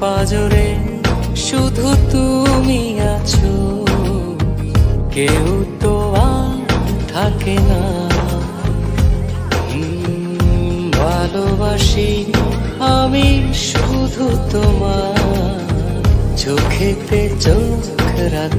পাজরে শুধু তুমি আছো, কেউ তো আর থাকে না। ভালোবাসি আমি শুধু তোমার, চোখেতে চোখ রাখো।